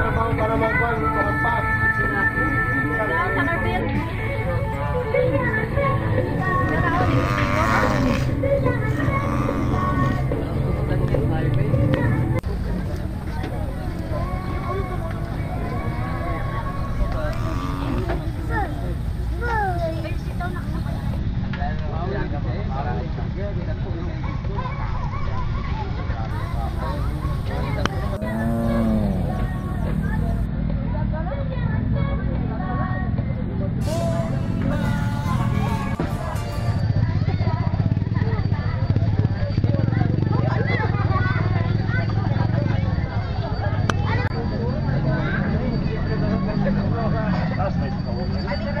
Panamá, para Panamá. ¿Qué me